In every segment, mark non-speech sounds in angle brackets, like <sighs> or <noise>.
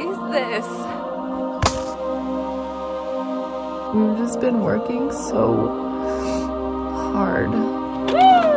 is this? We've just been working so hard. <gasps> <laughs>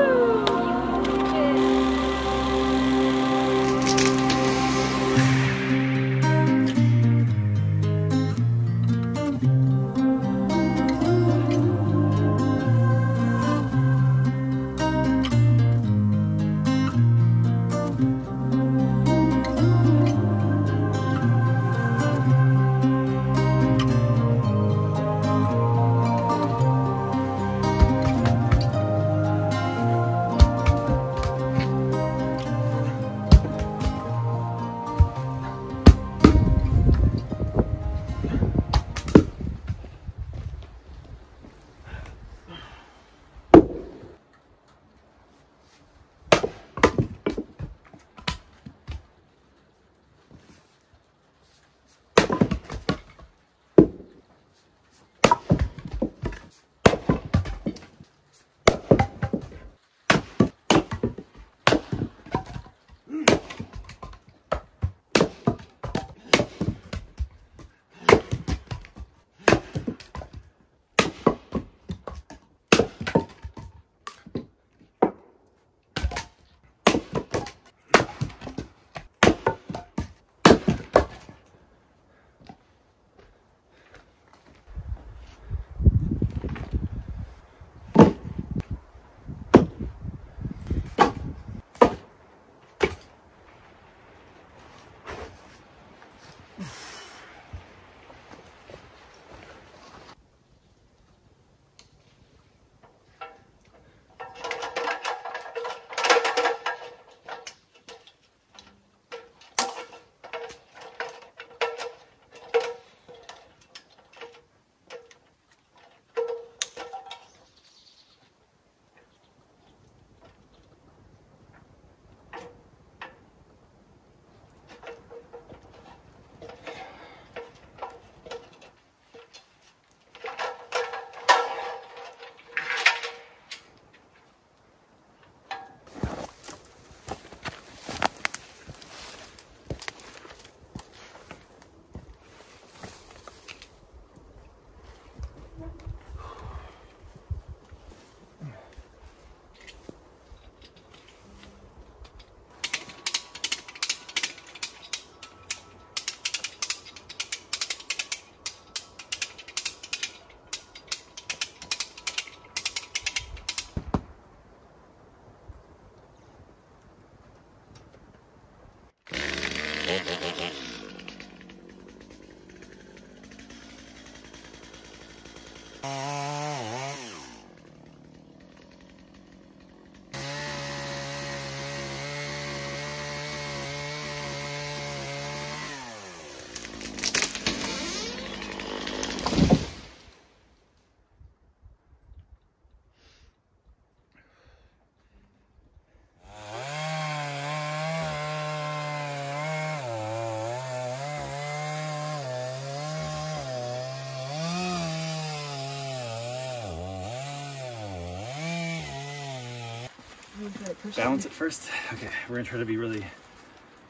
Balance it first. Okay, we're gonna try to be really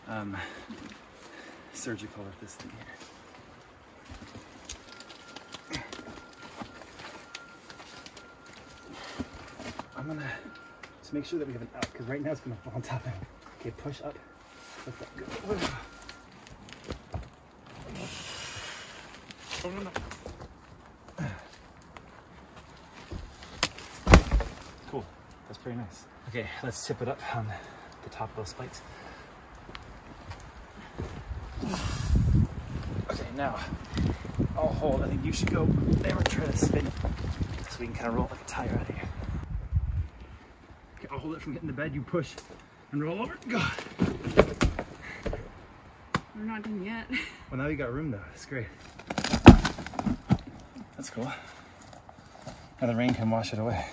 um, surgical with this thing here. I'm gonna just make sure that we have an out because right now it's gonna fall on top of it. Okay, push up. Let that go. Oh, no, no. Cool. That's pretty nice. Okay, let's tip it up on the top of those spikes. Okay, now I'll hold. I think you should go there and try to spin so we can kind of roll like a tire out of here. Okay, I'll hold it from hitting the bed. You push and roll over. Go. We're not done yet. <laughs> Well, now you got room though. That's great. That's cool. Now the rain can wash it away.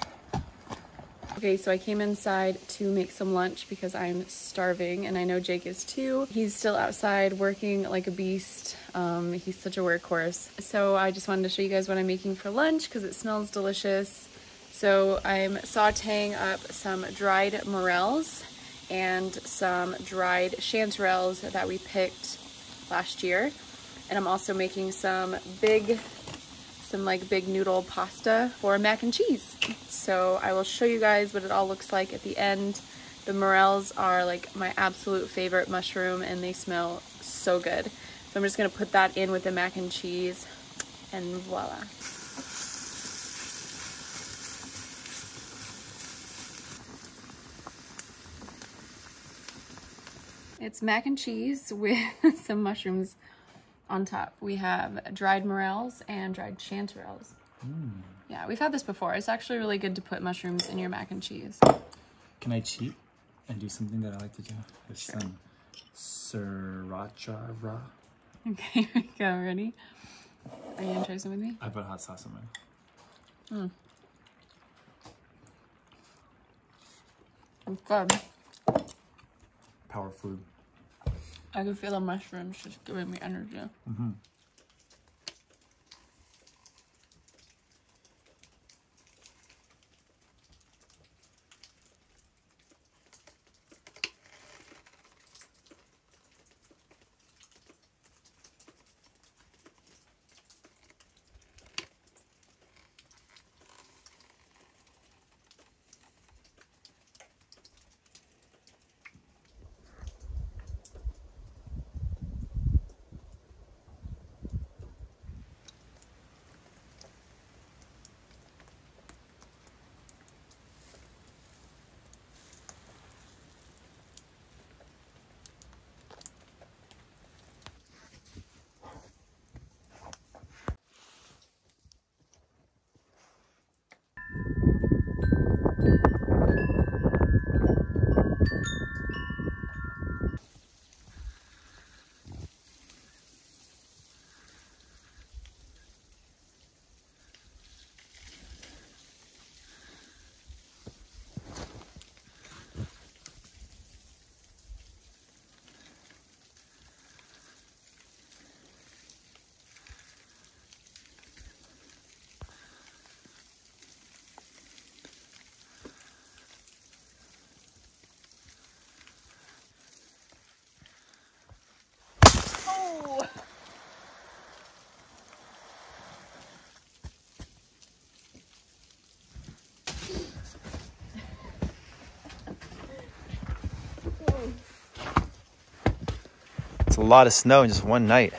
Okay, so I came inside to make some lunch because I'm starving and I know Jake is too. He's still outside working like a beast. Um, he's such a workhorse. So I just wanted to show you guys what I'm making for lunch because it smells delicious. So I'm sauteing up some dried morels and some dried chanterelles that we picked last year. And I'm also making some big, some like big noodle pasta for mac and cheese. So I will show you guys what it all looks like at the end. The morels are like my absolute favorite mushroom and they smell so good. So I'm just gonna put that in with the mac and cheese and voila. It's mac and cheese <laughs> with some mushrooms on top. We have dried morels and dried chanterelles. Mm. Yeah, we've had this before. It's actually really good to put mushrooms in your mac and cheese. Can I cheat and do something that I like to do? There's sure. some sriracha. Okay, <laughs> here we go. Ready? Are you gonna try some with me? I put hot sauce in mine. Mm. It's good. Power food. I can feel the mushrooms just giving me energy. Mm -hmm. A lot of snow in just one night.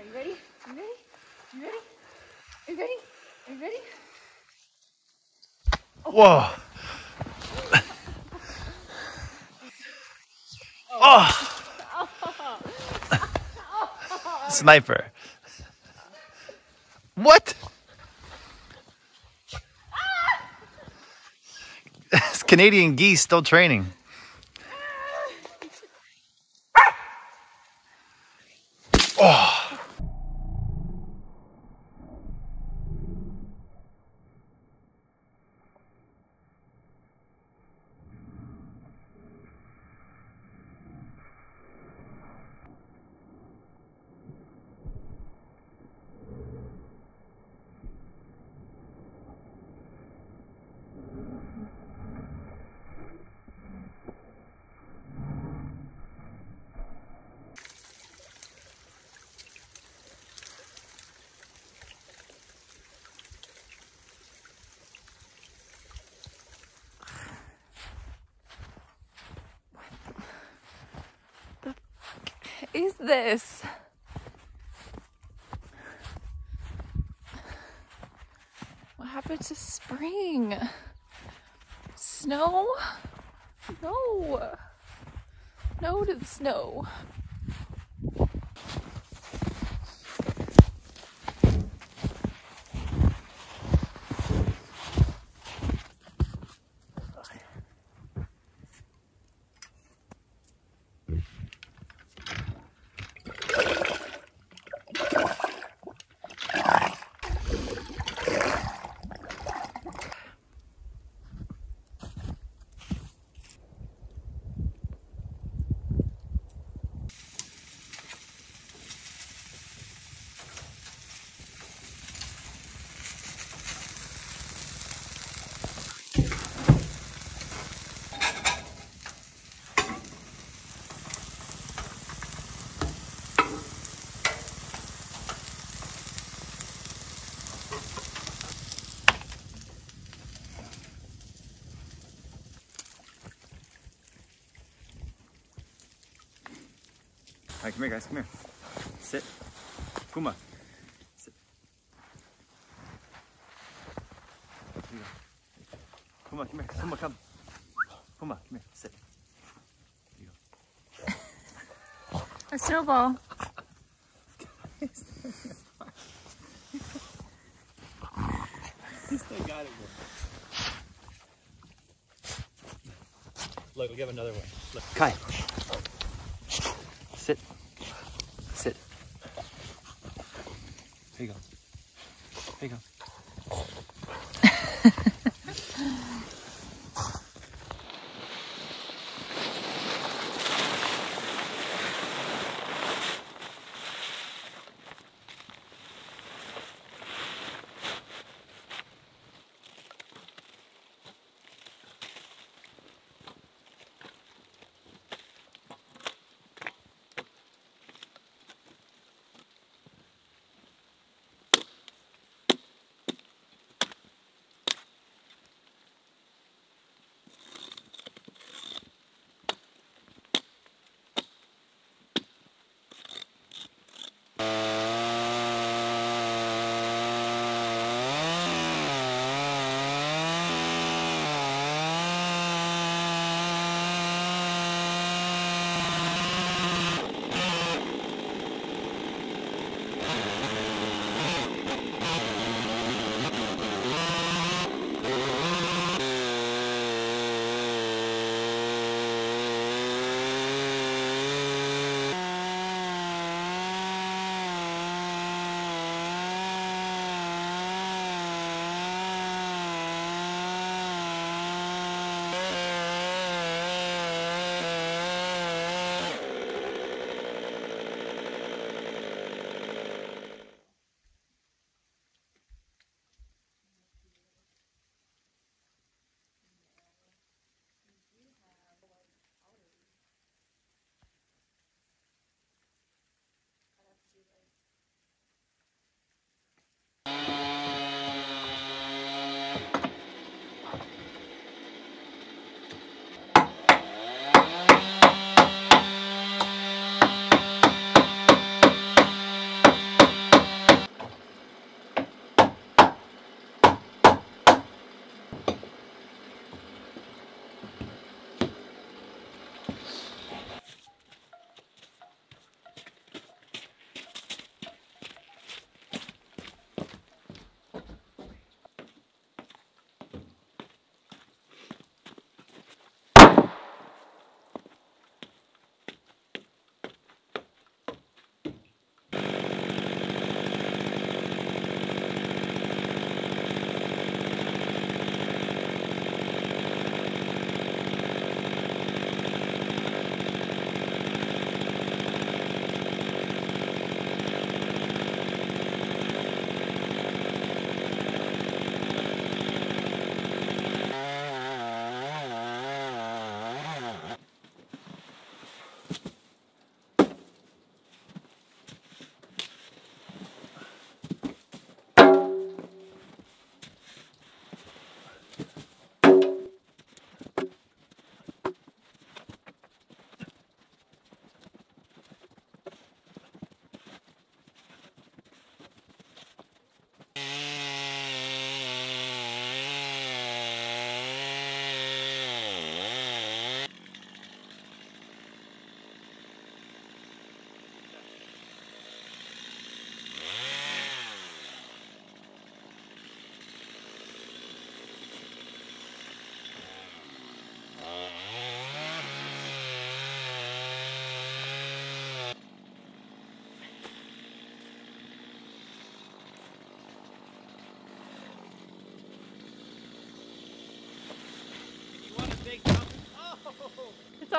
Are you ready? You ready? You ready? Are you ready? Are you ready? Whoa. oh. Sniper. What? <laughs> Canadian geese still training. Oh. is this? What happened to spring? Snow? No. No to the snow. All right, come here, guys. Come here. Sit. Puma. Sit. Here you go. Puma, come here. Puma, come. Puma, come here. Sit. Here you go. A snowball. He still got it. Look, we have another one. Look. Kai.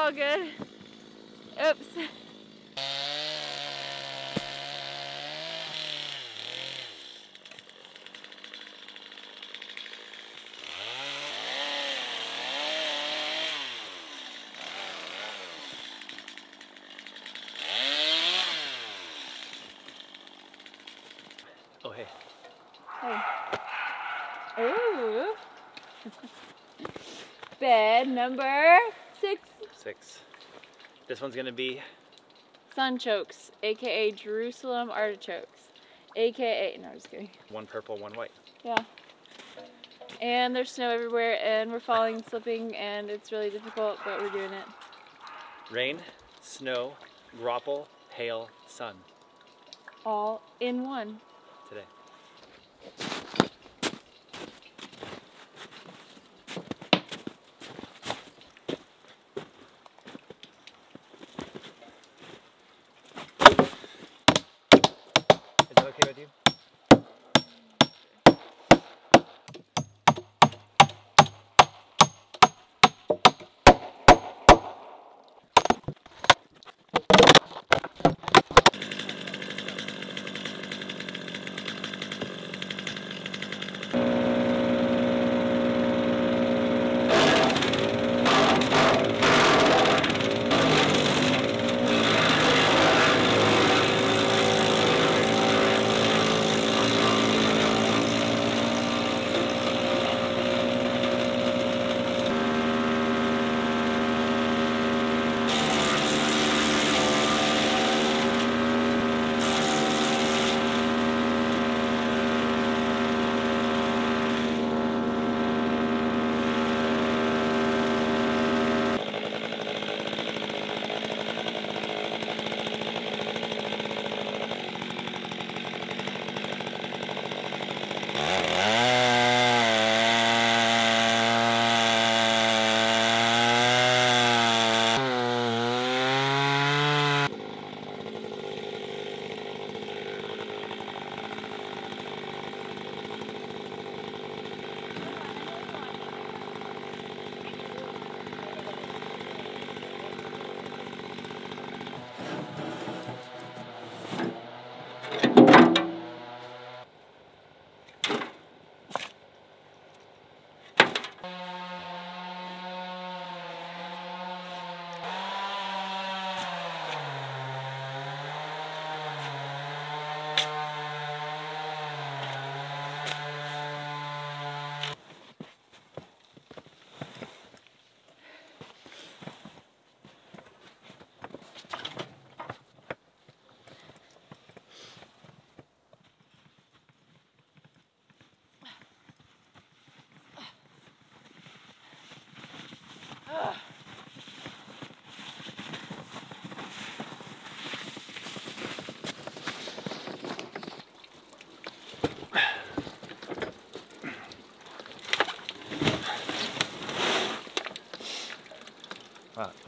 All good. Oops. Oh, hey. Hey. Ooh. <laughs> Bed number six. This one's gonna be sunchokes, aka Jerusalem artichokes, aka no, I'm just kidding. One purple, one white. Yeah. And there's snow everywhere, and we're falling, slipping, and it's really difficult, but we're doing it. Rain, snow, graupel, hail, sun All in one.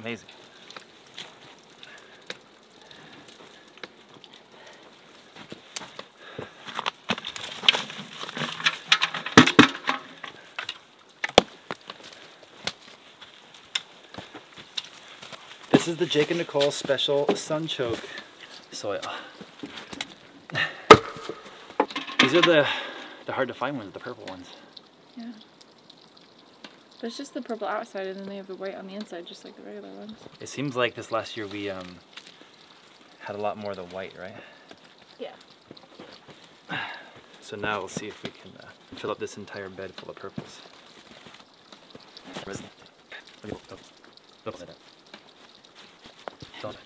Amazing. This is the Jake and Nicole special Sunchoke soil. <laughs> These are the the hard to find ones, the purple ones. Yeah. It's just the purple outside, and then they have the white on the inside, just like the regular ones. It seems like this last year we um had a lot more of the white, right? Yeah. So now we'll see if we can uh, fill up this entire bed full of purples.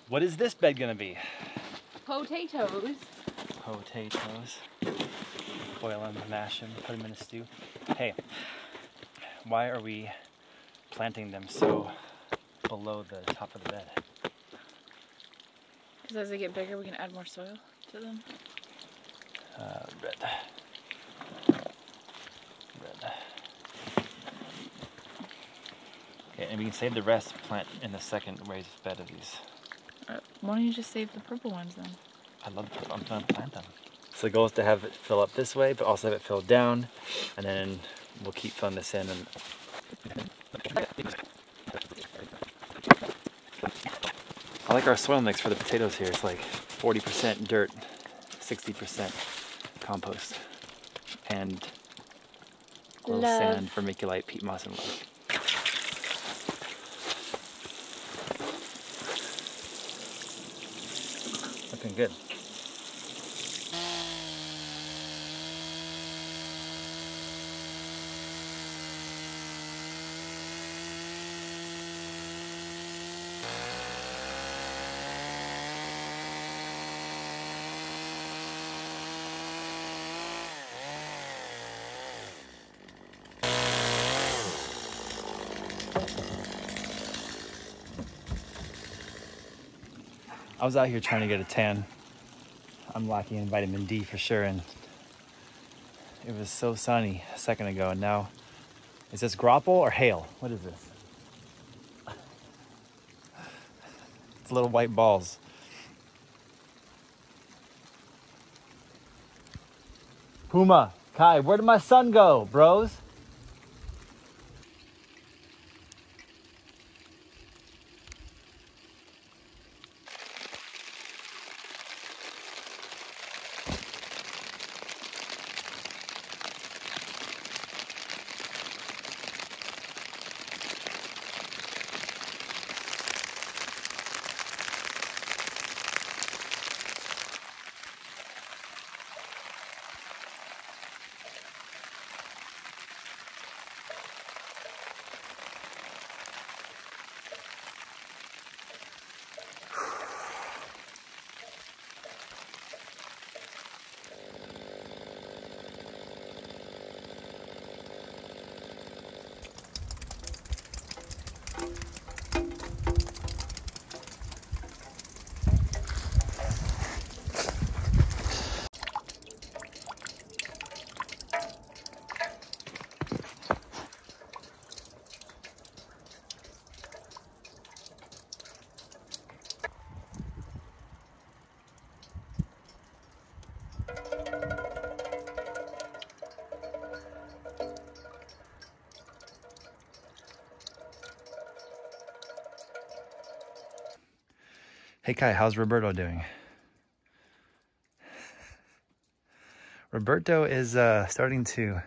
What is this bed gonna be? Potatoes. Potatoes. Boil them, mash them, put them in a stew. Hey, why are we planting them so below the top of the bed? Because as they get bigger, we can add more soil to them. Uh, red. Red. Okay, and we can save the rest, plant in the second raised bed of these. Uh, why don't you just save the purple ones then? I love the I'm gonna plant them. So the goal is to have it fill up this way, but also have it fill down, and then we'll keep filling this in. And I like our soil mix for the potatoes here. It's like 40% dirt, 60% compost, and glow Love. sand, vermiculite, peat moss, and love. Looking good. Was out here trying to get a tan. I'm lacking in vitamin D for sure, and it was so sunny a second ago, and now is this graupel or hail? What is this? <laughs> It's little white balls. Puma, Kai, where did my son go, bros? Hey Kai, how's Roberto doing? Roberto is uh, starting to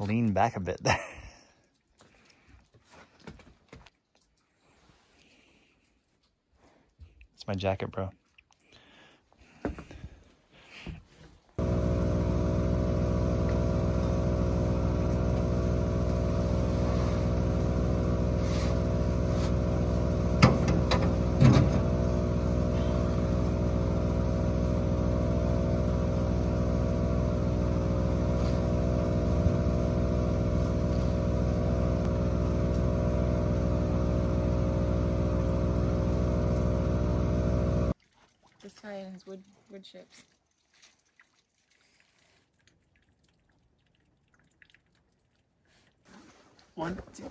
lean back a bit. <laughs> it's my jacket, bro. This guy and his wood wood chips. One, two,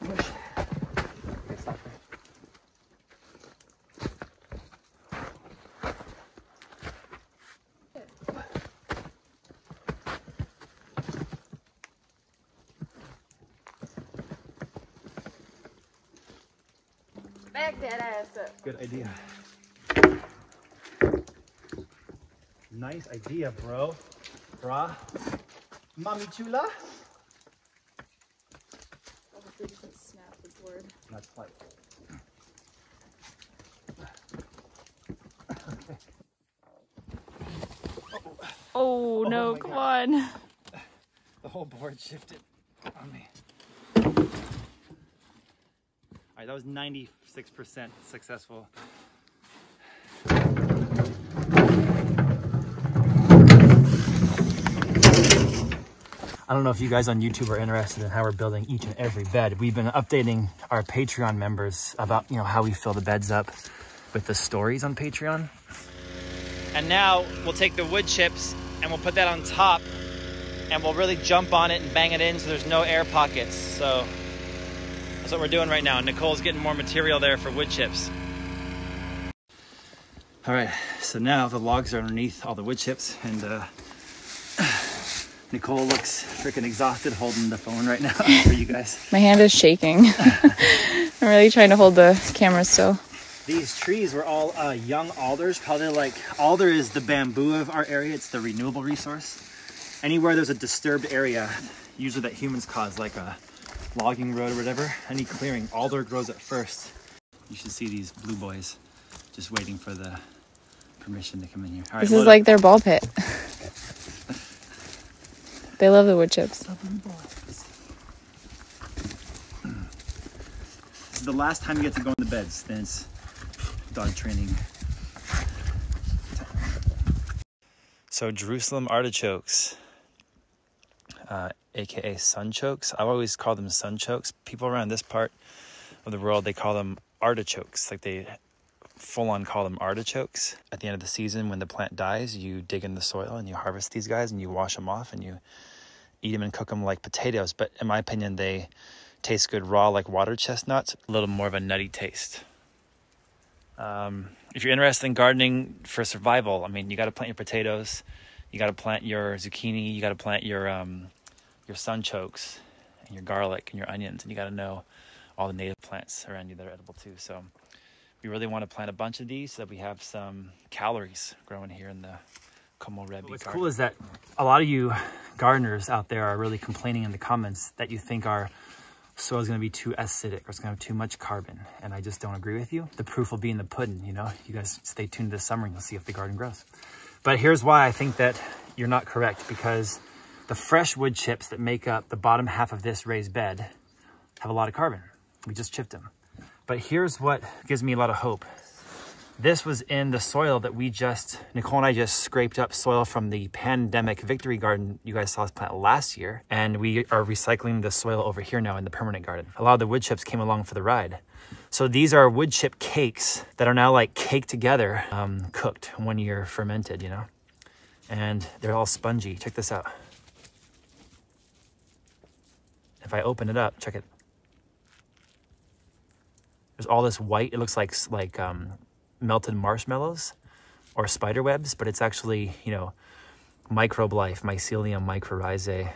push. Okay, stop there. Back that. Good idea. Nice idea, bro. Brah. Mommy chula. Hopefully doesn't snap the board. That's like. Oh, oh no, my come God. on. The whole board shifted on me. All right, that was 96% successful. I don't know if you guys on YouTube are interested in how we're building each and every bed. We've been updating our Patreon members about, you know, how we fill the beds up with the stories on Patreon. And now we'll take the wood chips and we'll put that on top and we'll really jump on it and bang it in so there's no air pockets. So that's what we're doing right now. Nicole's getting more material there for wood chips. All right, so now the logs are underneath all the wood chips and uh, <sighs> Nicole looks freaking exhausted holding the phone right now <laughs> for you guys. My hand is shaking. <laughs> <laughs> I'm really trying to hold the camera still. These trees were all uh, young alders, probably like alder is the bamboo of our area. It's the renewable resource. Anywhere there's a disturbed area, usually that humans cause, like a logging road or whatever, any clearing, alder grows at first. You should see these blue boys just waiting for the permission to come in here. All right, This load is up. like their ball pit. <laughs> they love the wood chips. This is the last time you get to go in the beds. Then it's dog training. So Jerusalem artichokes, uh, aka sunchokes. I always call them sunchokes. People around this part of the world they call them artichokes. Like they full on call them artichokes. At the end of the season, when the plant dies, you dig in the soil and you harvest these guys and you wash them off and you eat them and cook them like potatoes. But in my opinion, they taste good raw like water chestnuts, a little more of a nutty taste. Um, if you're interested in gardening for survival, I mean, you got to plant your potatoes, you got to plant your zucchini, you got to plant your um, your sunchokes and your garlic and your onions, and you got to know all the native plants around you that are edible too. So we really want to plant a bunch of these so that we have some calories growing here in the Komorebi. What's garden. cool is that a lot of you gardeners out there are really complaining in the comments that you think our soil is going to be too acidic or it's going to have too much carbon. And I just don't agree with you. The proof will be in the pudding, you know. You guys stay tuned this summer and you'll see if the garden grows. But here's why I think that you're not correct because the fresh wood chips that make up the bottom half of this raised bed have a lot of carbon. We just chipped them. But here's what gives me a lot of hope. This was in the soil that we just, Nicole and I just scraped up soil from the pandemic victory garden you guys saw us plant last year. And we are recycling the soil over here now in the permanent garden. A lot of the wood chips came along for the ride. So these are wood chip cakes that are now like caked together, um, cooked one year fermented, you know? And they're all spongy. Check this out. If I open it up, check it. There's all this white, it looks like, like um, melted marshmallows or spider webs, but it's actually, you know, microbe life, mycelium mycorrhizae.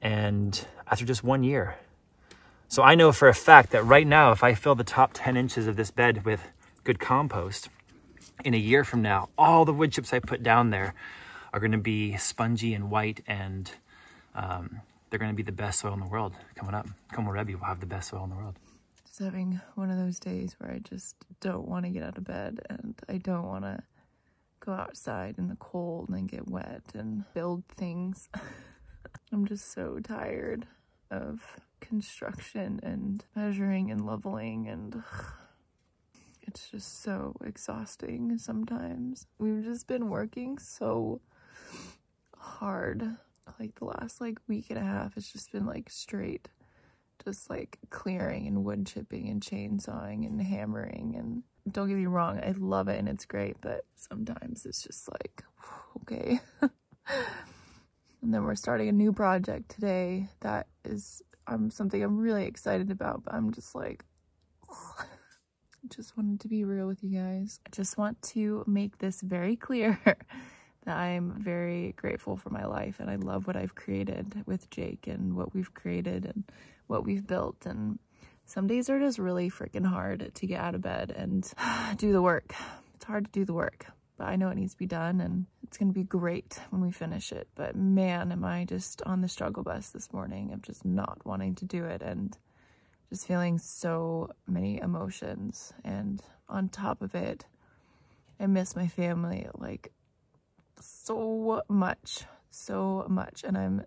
And after just one year. So I know for a fact that right now, if I fill the top 10 inches of this bed with good compost, in a year from now, all the wood chips I put down there are going to be spongy and white and um, they're going to be the best soil in the world coming up. Komorebi will have the best soil in the world. Just having one of those days where I just don't want to get out of bed and I don't want to go outside in the cold and get wet and build things. <laughs> I'm just so tired of construction and measuring and leveling and ugh, <sighs> it's just so exhausting sometimes. We've just been working so hard like the last like week and a half it's just been like straight just like clearing and wood chipping and chainsawing and hammering and don't get me wrong i love it and it's great but sometimes it's just like okay. <laughs> And then we're starting a new project today that is um, something i'm really excited about but i'm just like <laughs> just wanted to be real with you guys. I just want to make this very clear <laughs> I'm very grateful for my life and I love what I've created with Jake and what we've created and what we've built. And some days are just really freaking hard to get out of bed and <sighs> do the work. It's hard to do the work, but I know it needs to be done and it's going to be great when we finish it. But man, am I just on the struggle bus this morning of just not wanting to do it and just feeling so many emotions. And on top of it, I miss my family like so much, so much. And I'm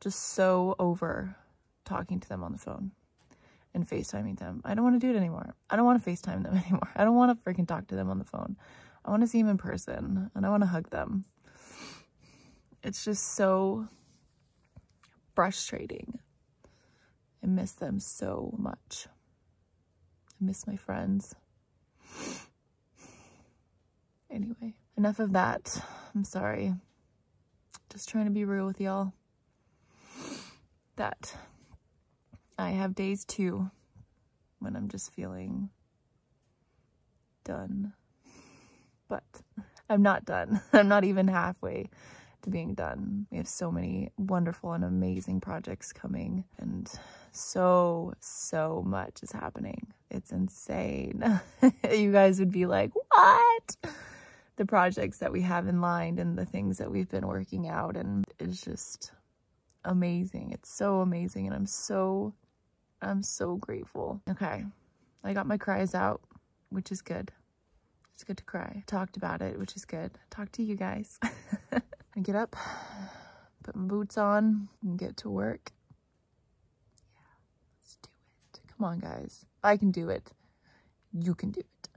just so over talking to them on the phone and FaceTiming them. I don't want to do it anymore. I don't want to FaceTime them <laughs> anymore. I don't want to freaking talk to them on the phone. I want to see them in person and I want to hug them. It's just so frustrating. I miss them so much. I miss my friends. <sighs> Anyway, enough of that. I'm sorry. Just trying to be real with y'all. That I have days too when I'm just feeling done. But I'm not done. <laughs> I'm not even halfway to being done. We have so many wonderful and amazing projects coming and so, so much is happening. It's insane. <laughs> you guys would be like, what? The projects that we have in line and the things that we've been working out and it's just amazing. It's so amazing and I'm so I'm so grateful. Okay. I got my cries out, which is good. It's good to cry. Talked about it, which is good. Talk to you guys. <laughs> I get up, put my boots on, and get to work. Yeah, let's do it. Come on, guys. I can do it. You can do it.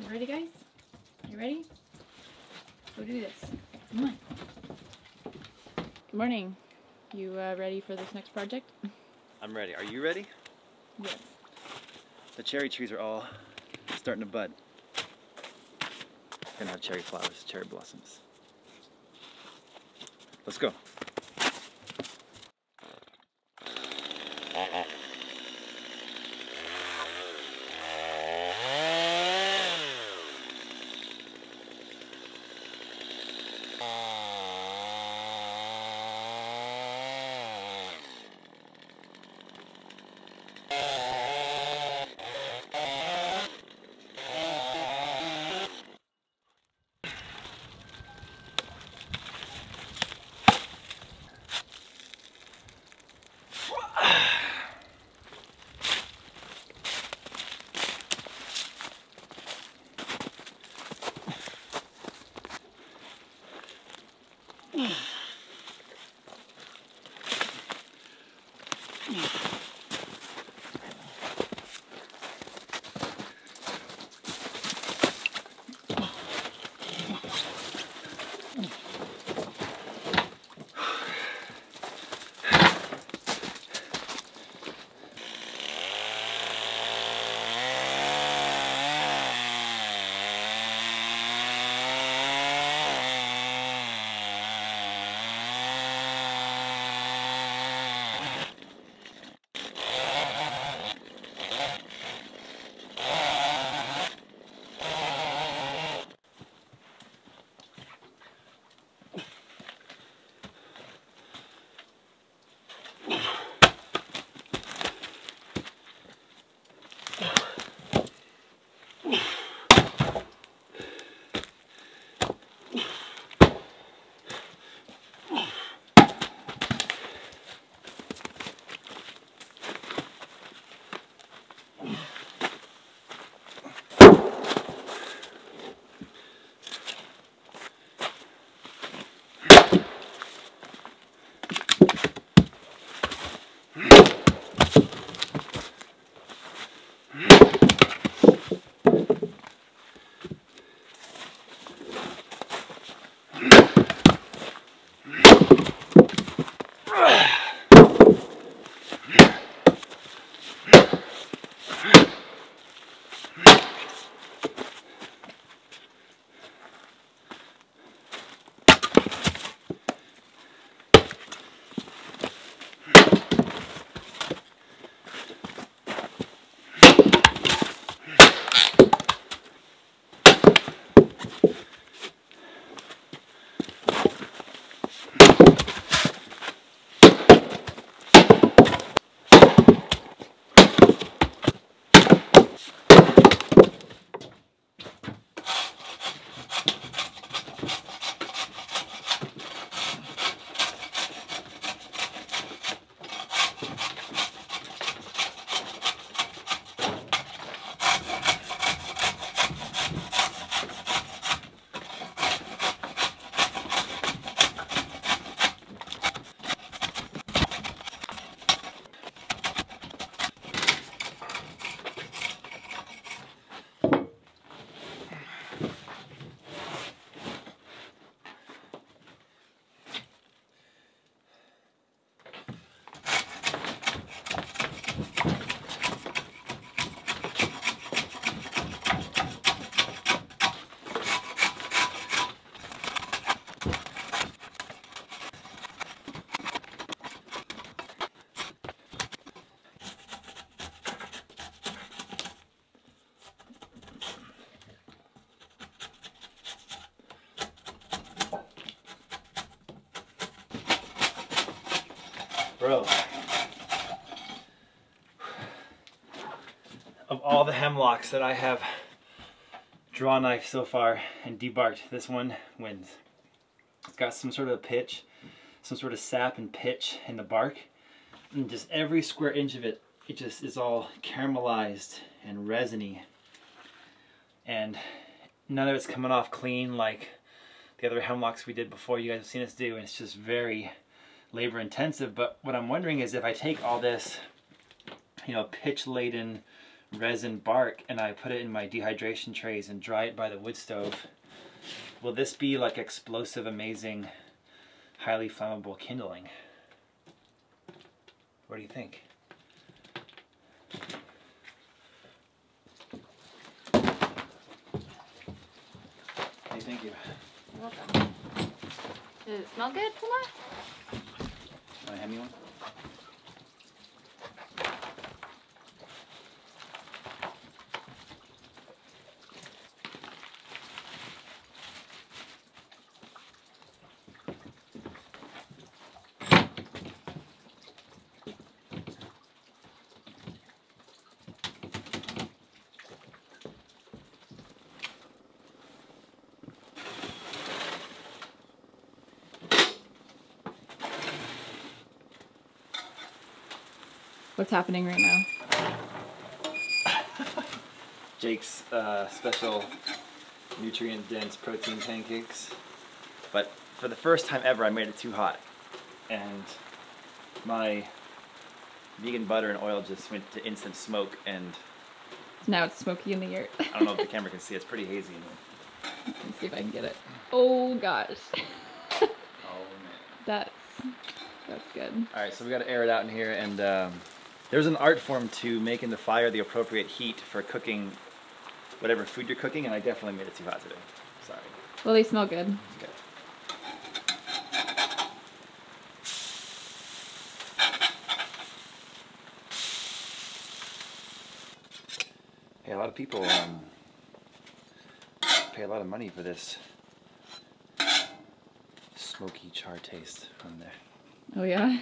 You ready, guys? You ready? Go do this. Come on. Good morning. You uh, ready for this next project? I'm ready. Are you ready? Yes. The cherry trees are all starting to bud. Gonna have cherry flowers, cherry blossoms. Let's go. The hemlocks that I have draw knife so far and debarked, this one wins. It's got some sort of pitch, some sort of sap and pitch in the bark. And just every square inch of it, it just is all caramelized and resiny. And none of it's coming off clean like the other hemlocks we did before you guys have seen us do. And it's just very labor intensive. But what I'm wondering is if I take all this, you know, pitch laden, resin bark and I put it in my dehydration trays and dry it by the wood stove, will this be like explosive, amazing, highly flammable kindling? What do you think? Hey, thank you. You're welcome. Does it smell good, Puma? Want to hand me one? What's happening right now? <laughs> Jake's uh, special nutrient dense protein pancakes. But for the first time ever, I made it too hot. And my vegan butter and oil just went to instant smoke. And Now it's smoky in the air. I don't know if the camera can see, it's pretty hazy in here. Let's see if I can get it. Oh gosh. Oh, man. <laughs> That's that's good. All right, so we got to air it out in here, and um, there's an art form to making the fire the appropriate heat for cooking whatever food you're cooking, and I definitely made it too hot today. Sorry. Well, they smell good. Okay. Hey, a lot of people um, pay a lot of money for this smoky char taste from there. Oh yeah.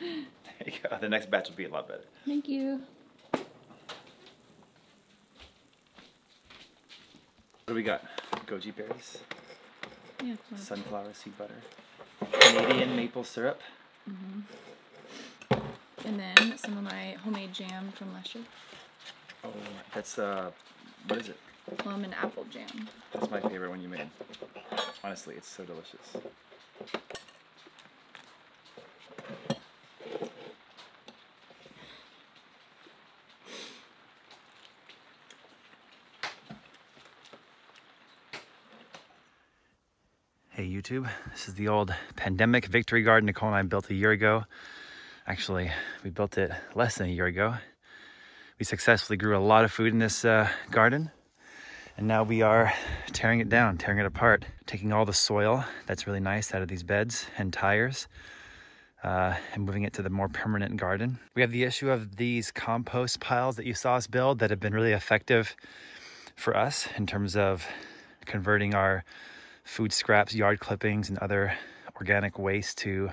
<laughs> There you go. The next batch will be a lot better. Thank you. What do we got? Goji berries, Yeah. sunflower seed butter, Canadian maple syrup. And then some of my homemade jam from last year. Oh, that's uh, what is it? Plum and apple jam. That's my favorite one you made. Honestly, it's so delicious. Hey YouTube, this is the old pandemic victory garden Nicole and I built a year ago. Actually, we built it less than a year ago. We successfully grew a lot of food in this uh, garden. And now we are tearing it down, tearing it apart, taking all the soil that's really nice out of these beds and tires uh, and moving it to the more permanent garden. We have the issue of these compost piles that you saw us build that have been really effective for us in terms of converting our food scraps, yard clippings, and other organic waste to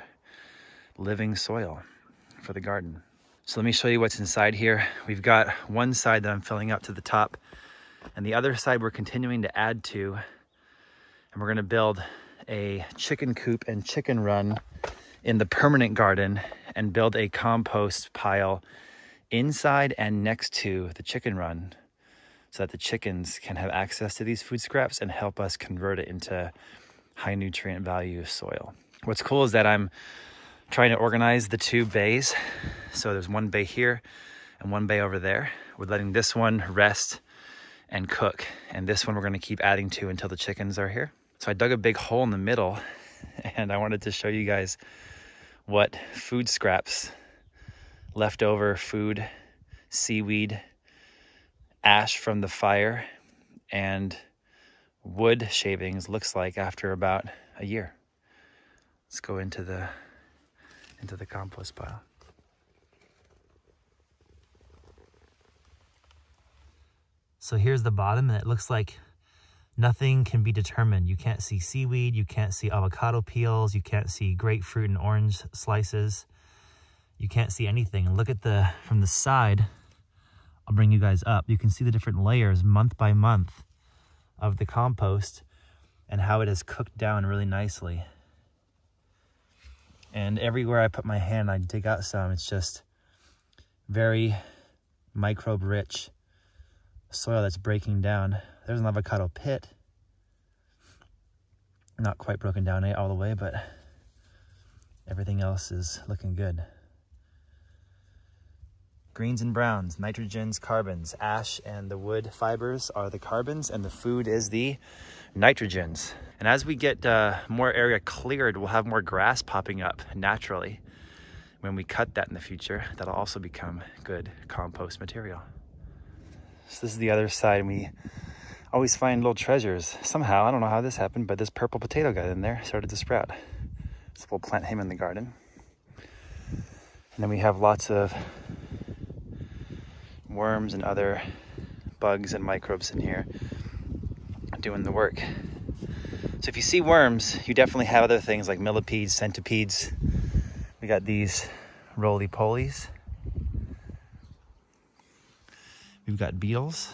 living soil for the garden. So let me show you what's inside here. We've got one side that I'm filling up to the top and the other side we're continuing to add to and we're going to build a chicken coop and chicken run in the permanent garden and build a compost pile inside and next to the chicken run so that the chickens can have access to these food scraps and help us convert it into high nutrient value soil. What's cool is that I'm trying to organize the two bays. So there's one bay here and one bay over there. We're letting this one rest and cook. And this one we're gonna keep adding to until the chickens are here. So I dug a big hole in the middle <laughs> and I wanted to show you guys what food scraps, leftover food, seaweed, ash from the fire, and wood shavings looks like after about a year. Let's go into the into the compost pile. So here's the bottom, and it looks like nothing can be determined. You can't see seaweed, you can't see avocado peels, you can't see grapefruit and orange slices. You can't see anything. And look at the, from the side, I'll bring you guys up. You can see the different layers month by month of the compost and how it has cooked down really nicely. And everywhere I put my hand, I dig out some. It's just very microbe rich soil that's breaking down. There's an avocado pit. Not quite broken down all the way, but everything else is looking good. Greens and browns, nitrogens, carbons, ash and the wood fibers are the carbons and the food is the nitrogens. And as we get uh, more area cleared, we'll have more grass popping up naturally. When we cut that in the future, that'll also become good compost material. So this is the other side and we always find little treasures. Somehow, I don't know how this happened, but this purple potato got in there, started to sprout. So we'll plant him in the garden. And then we have lots of worms and other bugs and microbes in here doing the work. So if you see worms, you definitely have other things like millipedes, centipedes. We got these roly-polies. We've got beetles.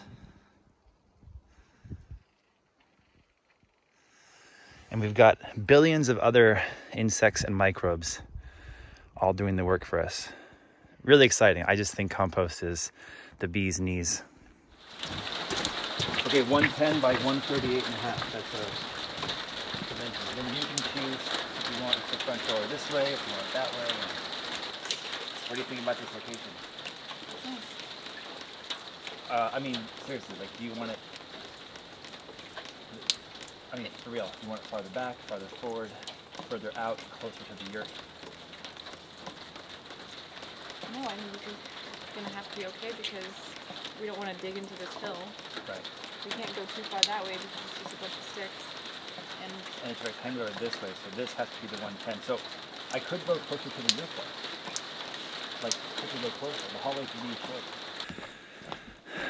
And we've got billions of other insects and microbes all doing the work for us. Really exciting. I just think compost is the bee's knees. Okay, 110 by 138 and a half. That's a dimension. Then you can choose if you want the front door this way, if you want it that way. What do you think about this location? Uh, I mean, seriously, like, do you want it? I mean, for real, you want it farther back, farther forward, further out, closer to the yurt? No, I mean, this gonna have to be okay because we don't wanna dig into this hill. Right. We can't go too far that way because it's just a bunch of sticks. And And it's rectangular this way, so this has to be the 110. So I could go closer to the yurt though. Like, if we go closer, the hallway could be short.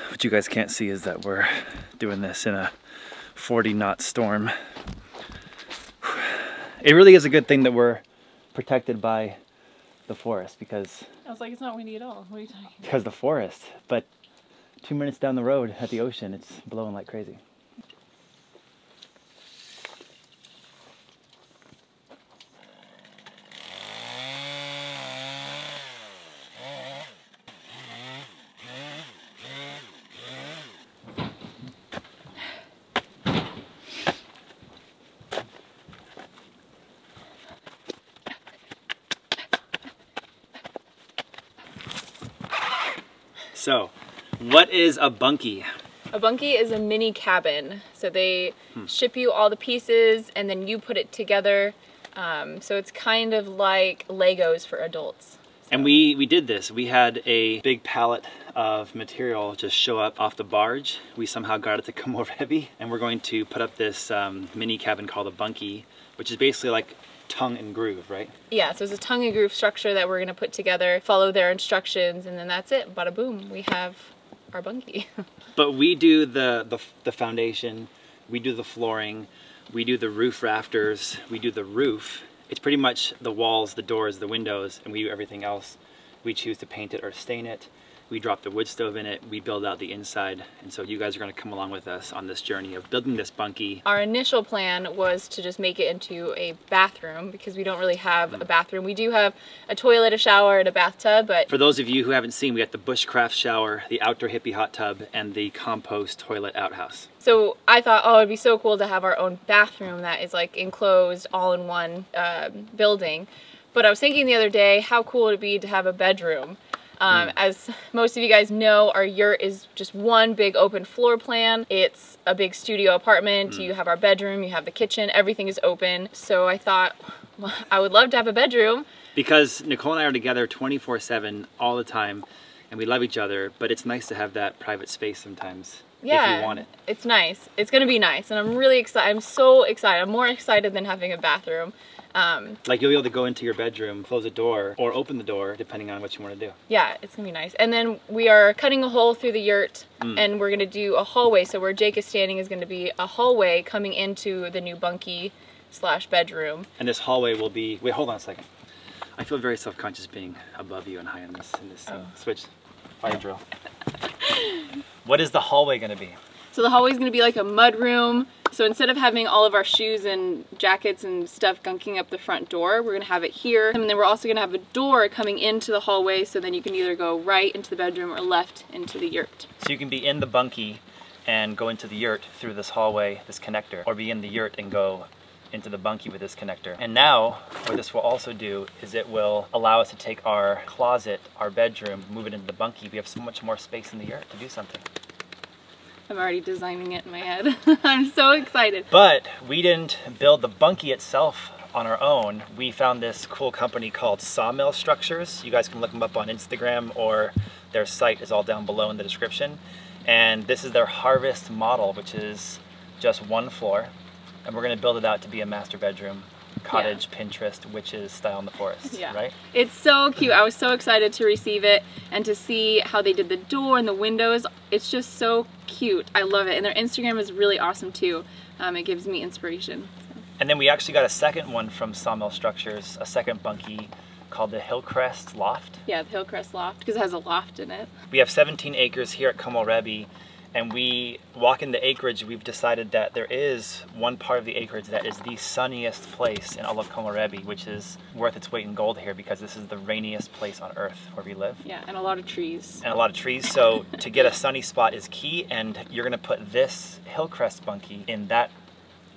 What you guys can't see is that we're doing this in a 40 knot storm. It really is a good thing that we're protected by the forest because I was like, it's not windy at all. What are you talking about? because the forest, but two minutes down the road at the ocean, it's blowing like crazy. So, what is a bunkie? A bunkie is a mini cabin. So they ship you all the pieces and then you put it together. Um, so it's kind of like Legos for adults. And we, we did this. We had a big pallet of material just show up off the barge. We somehow got it to come <laughs> over heavy, and we're going to put up this um, mini cabin called a bunkie, which is basically like tongue and groove, right? Yeah, so it's a tongue and groove structure that we're gonna put together, follow their instructions, and then that's it. Bada boom, we have our bunkie. <laughs> But we do the, the, the foundation, we do the flooring, we do the roof rafters, we do the roof. It's pretty much the walls, the doors, the windows, and we do everything else. We choose to paint it or stain it. We drop the wood stove in it. We build out the inside. And so you guys are going to come along with us on this journey of building this bunkie. Our initial plan was to just make it into a bathroom because we don't really have a bathroom. We do have a toilet, a shower, and a bathtub, but For those of you who haven't seen, we got the bushcraft shower, the outdoor hippie hot tub, and the compost toilet outhouse. So I thought, oh, it'd be so cool to have our own bathroom that is like enclosed all in one um, building. But I was thinking the other day, how cool would it be to have a bedroom? Um, As most of you guys know, our yurt is just one big open floor plan. It's a big studio apartment. You have our bedroom, you have the kitchen, everything is open. So I thought, well, I would love to have a bedroom. Because Nicole and I are together 24 7 all the time, and we love each other, but it's nice to have that private space sometimes Yeah, if you want it. It's nice. It's gonna be nice, and I'm really excited. I'm so excited. I'm more excited than having a bathroom. Um, Like you'll be able to go into your bedroom, close the door, or open the door, depending on what you want to do. yeah, it's gonna be nice. And then we are cutting a hole through the yurt, Mm. and we're gonna do a hallway. So where Jake is standing is gonna be a hallway coming into the new bunkie slash bedroom. And this hallway will be. Wait, hold on a second. I feel very self-conscious being above you and high in this in this uh, switch fire drill. what is the hallway going to be? So the hallway is gonna be like a mud room. So instead of having all of our shoes and jackets and stuff gunking up the front door, we're gonna have it here. And then we're also gonna have a door coming into the hallway so then you can either go right into the bedroom or left into the yurt. So you can be in the bunkie and go into the yurt through this hallway, this connector, or be in the yurt and go into the bunkie with this connector. And now, what this will also do is it will allow us to take our closet, our bedroom, move it into the bunkie. We have so much more space in the yurt to do something. I'm already designing it in my head. <laughs> I'm so excited. But we didn't build the bunkie itself on our own. We found this cool company called Sawmill Structures. You guys can look them up on Instagram or their site is all down below in the description. And this is their harvest model, which is just one floor. And we're gonna build it out to be a master bedroom, cottage, Pinterest, witches style in the forest, Yeah. right? It's so cute. I was so excited to receive it and to see how they did the door and the windows. It's just so cute. I love it. And their Instagram is really awesome too. Um, it gives me inspiration. And then we actually got a second one from Sawmill Structures, a second bunkie called the Hillcrest Loft. Yeah, the Hillcrest Loft because it has a loft in it. We have 17 acres here at Komorebi, and we walk in the acreage. We've decided that there is one part of the acreage that is the sunniest place in all of Komorebi, which is worth its weight in gold here because this is the rainiest place on earth where we live. Yeah, and a lot of trees. And a lot of trees, so <laughs> to get a sunny spot is key, and you're gonna put this Hillcrest bunkie in that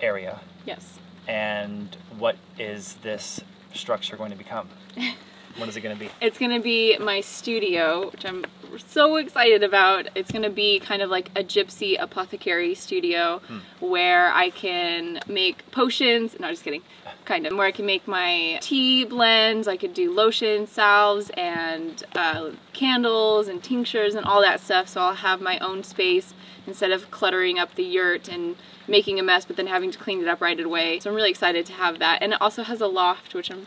area. Yes. And what is this structure going to become? <laughs> What is it going to be? It's gonna be my studio, which I'm so excited about. It's gonna be kind of like a gypsy apothecary studio where I can make potions. No, just kidding. Kind of. Where I can make my tea blends. I could do lotions, salves, and uh, candles and tinctures and all that stuff. So I'll have my own space instead of cluttering up the yurt and making a mess, but then having to clean it up right away. So I'm really excited to have that. And it also has a loft, which I'm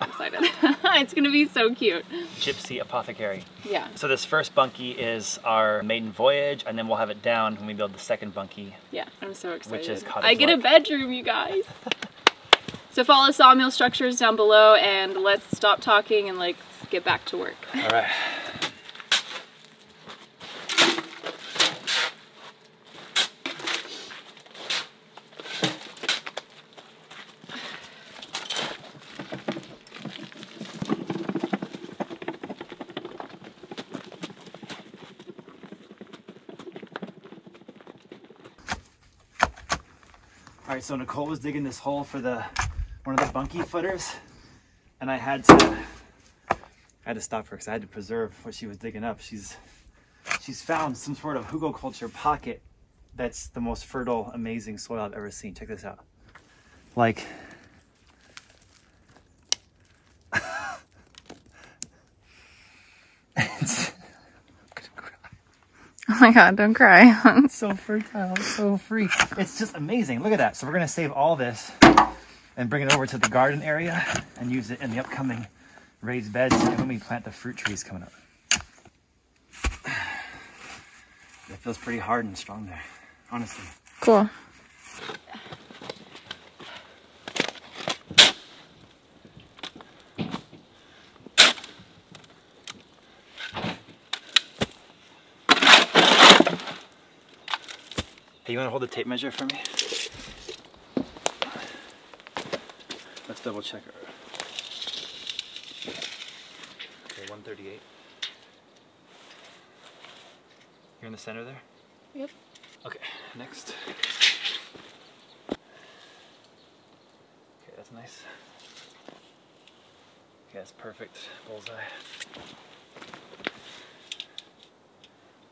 excited. <laughs> it's gonna be so cute. Gypsy Apothecary. Yeah. So this first bunkie is our maiden voyage, and then we'll have it down when we build the second bunkie. Yeah, I'm so excited. Which is I get a bedroom, you guys. <laughs> so follow Sawmill Structures down below and let's stop talking and like get back to work. All right. So Nicole was digging this hole for the one of the bunkie footers, and I had to I had to stop her because I had to preserve what she was digging up. She's she's found some sort of hugelkultur pocket that's the most fertile, amazing soil I've ever seen. Check this out. Like Oh <laughs> my god, don't cry. <laughs> so fertile, so free. It's just amazing. Look at that. So we're gonna save all this and bring it over to the garden area and use it in the upcoming raised beds and when we plant the fruit trees coming up. <sighs> It feels pretty hard and strong there, honestly. cool. Hey, you wanna hold the tape measure for me? Let's double check it. Okay, 138. You're in the center there? Yep. Okay, next. Okay, that's nice. Okay, that's perfect. Bullseye.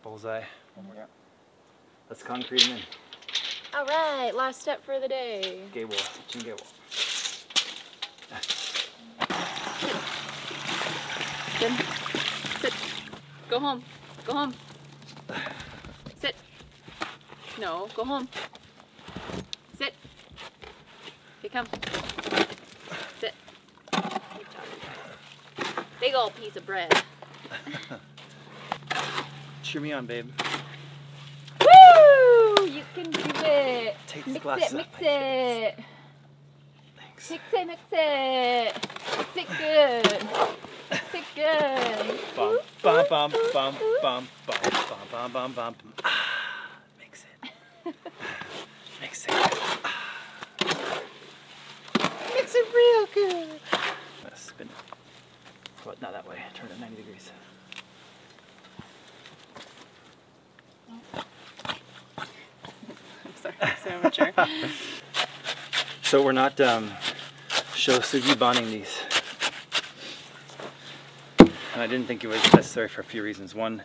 Bullseye. One more. Let's concrete them in. All right, last step for the day. Gay wall. Chin gay wall. Sit. Sit. Go home. Go home. Sit. No, go home. Sit. Okay, come. Sit. Good job. Big old piece of bread. Cheer me on, babe. You can do it. Take Mix it, mix it. Thanks. Mix it, mix it. Mix it good. Mix it good. Bum, bum, bum, bum, bum, bum, bum, bum, bum, bum. Ah, mix it. Mix it. Ah. Mix it real good. I'm gonna spin it. But not that way. Turn it 90 degrees. I'm sorry, <laughs> so we're not um, shou sugi banning these. And I didn't think it was necessary for a few reasons. One,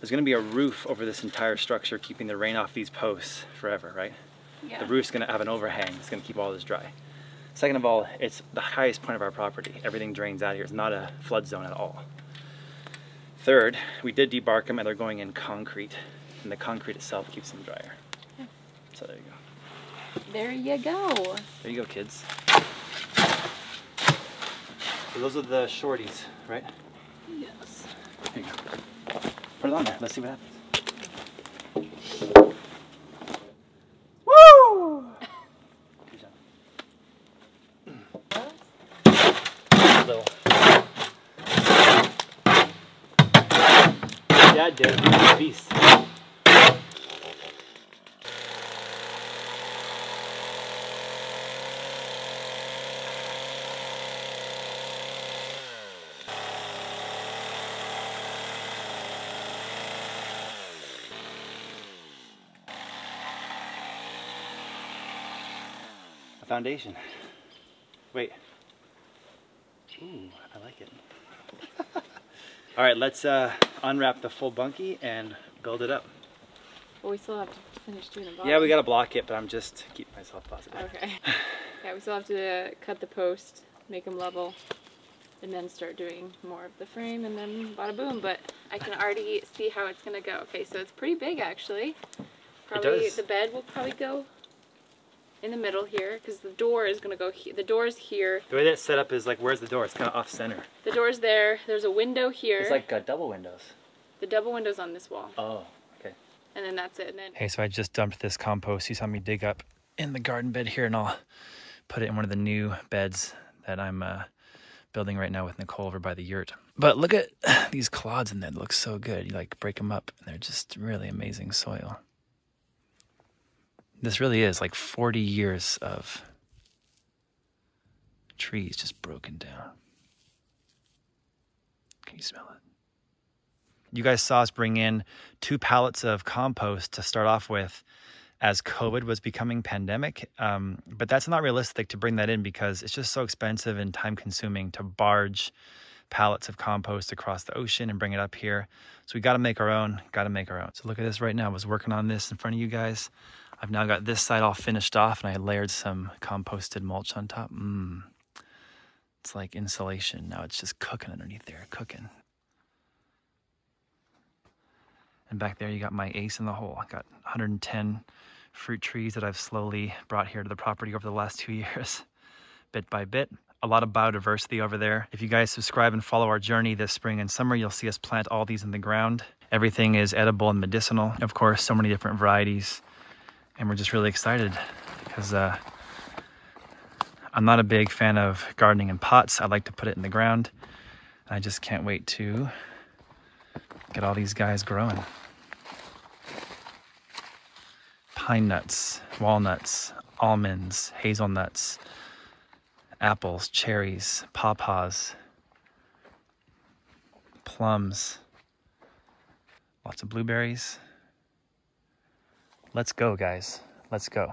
there's gonna be a roof over this entire structure keeping the rain off these posts forever, right? Yeah. The roof's gonna have an overhang. It's gonna keep all this dry. Second of all, it's the highest point of our property. Everything drains out here. It's not a flood zone at all. Third, we did debark them and they're going in concrete. And the concrete itself keeps them drier. So there you go. There you go. There you go, kids. So those are the shorties, right? Yes. Here you go. Put it on there. Let's see what happens. Woo! Good job. Little. Dad did. A beast. Foundation. Wait. Ooh, I like it. <laughs> All right, let's uh, unwrap the full bunkie and build it up. But we still have to finish doing the bottom. Yeah, we gotta block it, but I'm just keeping myself positive. Okay. <laughs> yeah, we still have to cut the post, make them level, and then start doing more of the frame, and then bada boom. But I can already see how it's gonna go. Okay, so it's pretty big actually. Probably does. the bed will probably go in the middle here because the door is gonna go. He- the door is here. The way that's set up is like, where's the door? It's kind of off center. The door's there. There's a window here. It's like uh, double windows. the double window's on this wall, Oh, okay. and then that's it. And then Hey, so I just dumped this compost you saw me dig up in the garden bed here, and I'll put it in one of the new beds that I'm uh, building right now with Nicole over by the yurt. But look at <sighs> these clods in there; they look so good. You like break them up, and they're just really amazing soil. This really is like 40 years of trees just broken down. Can you smell it? You guys saw us bring in two pallets of compost to start off with as COVID was becoming pandemic. Um, but that's not realistic to bring that in because it's just so expensive and time consuming to barge pallets of compost across the ocean and bring it up here. So we got to make our own, got to make our own. So look at this right now. I was working on this in front of you guys. I've now got this side all finished off and I layered some composted mulch on top. Mmm. It's like insulation. Now it's just cooking underneath there, cooking. And back there, you got my ace in the hole. I got 110 fruit trees that I've slowly brought here to the property over the last <laughs> two years, bit by bit. A lot of biodiversity over there. If you guys subscribe and follow our journey this spring and summer, you'll see us plant all these in the ground. Everything is edible and medicinal. Of course, so many different varieties. And we're just really excited because uh, I'm not a big fan of gardening in pots. I like to put it in the ground. I just can't wait to get all these guys growing. Pine nuts, walnuts, almonds, hazelnuts, apples, cherries, pawpaws, plums, lots of blueberries. Let's go, guys. Let's go.